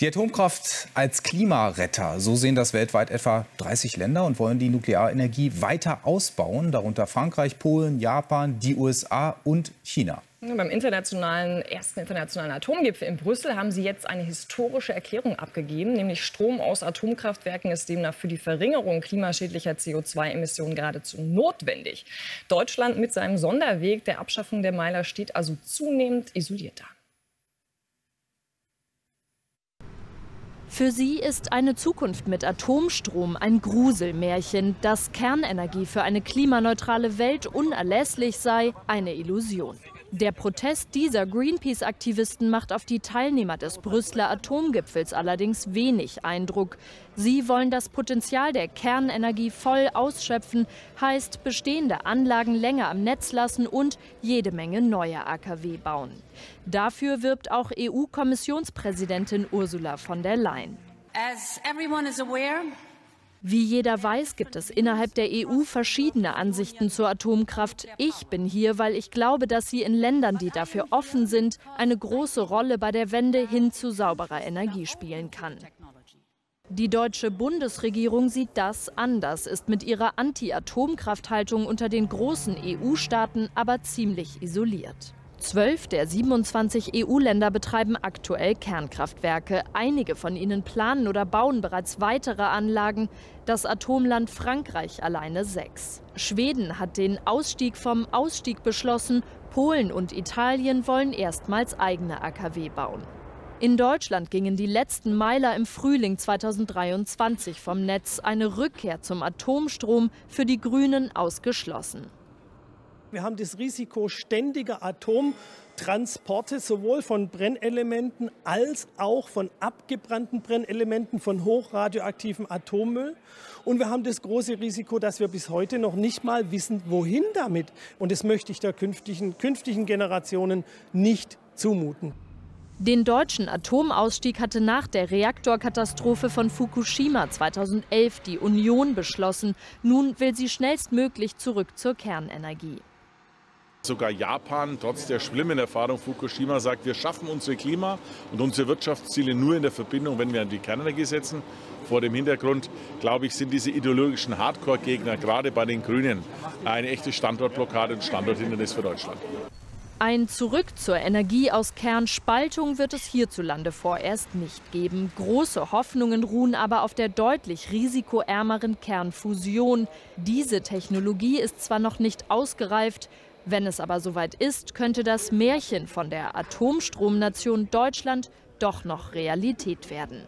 Die Atomkraft als Klimaretter, so sehen das weltweit etwa 30 Länder und wollen die Nuklearenergie weiter ausbauen, darunter Frankreich, Polen, Japan, die USA und China. Beim internationalen, ersten internationalen Atomgipfel in Brüssel haben sie jetzt eine historische Erklärung abgegeben, nämlich Strom aus Atomkraftwerken ist demnach für die Verringerung klimaschädlicher CO2-Emissionen geradezu notwendig. Deutschland mit seinem Sonderweg der Abschaffung der Meiler steht also zunehmend isoliert da. Für sie ist eine Zukunft mit Atomstrom ein Gruselmärchen. Dass Kernenergie für eine klimaneutrale Welt unerlässlich sei, eine Illusion. Der Protest dieser Greenpeace-Aktivisten macht auf die Teilnehmer des Brüsseler Atomgipfels allerdings wenig Eindruck. Sie wollen das Potenzial der Kernenergie voll ausschöpfen, heißt bestehende Anlagen länger am Netz lassen und jede Menge neue AKW bauen. Dafür wirbt auch EU-Kommissionspräsidentin Ursula von der Leyen. As everyone is aware, wie jeder weiß, gibt es innerhalb der EU verschiedene Ansichten zur Atomkraft. Ich bin hier, weil ich glaube, dass sie in Ländern, die dafür offen sind, eine große Rolle bei der Wende hin zu sauberer Energie spielen kann. Die deutsche Bundesregierung sieht das anders, ist mit ihrer Anti-Atomkrafthaltung unter den großen EU-Staaten aber ziemlich isoliert. Zwölf der 27 EU-Länder betreiben aktuell Kernkraftwerke. Einige von ihnen planen oder bauen bereits weitere Anlagen. Das Atomland Frankreich alleine sechs. Schweden hat den Ausstieg vom Ausstieg beschlossen. Polen und Italien wollen erstmals eigene AKW bauen. In Deutschland gingen die letzten Meiler im Frühling 2023 vom Netz. Eine Rückkehr zum Atomstrom für die Grünen ausgeschlossen. Wir haben das Risiko ständiger Atomtransporte, sowohl von Brennelementen als auch von abgebrannten Brennelementen, von hochradioaktivem Atommüll. Und wir haben das große Risiko, dass wir bis heute noch nicht mal wissen, wohin damit. Und das möchte ich der künftigen, künftigen Generationen nicht zumuten. Den deutschen Atomausstieg hatte nach der Reaktorkatastrophe von Fukushima 2011 die Union beschlossen. Nun will sie schnellstmöglich zurück zur Kernenergie. Sogar Japan, trotz der schlimmen Erfahrung Fukushima, sagt, wir schaffen unsere Klima- und unsere Wirtschaftsziele nur in der Verbindung, wenn wir an die Kernenergie setzen. Vor dem Hintergrund, glaube ich, sind diese ideologischen Hardcore-Gegner, gerade bei den Grünen, eine echte Standortblockade und Standorthindernis für Deutschland. Ein Zurück zur Energie aus Kernspaltung wird es hierzulande vorerst nicht geben. Große Hoffnungen ruhen aber auf der deutlich risikoärmeren Kernfusion. Diese Technologie ist zwar noch nicht ausgereift, wenn es aber soweit ist, könnte das Märchen von der Atomstromnation Deutschland doch noch Realität werden.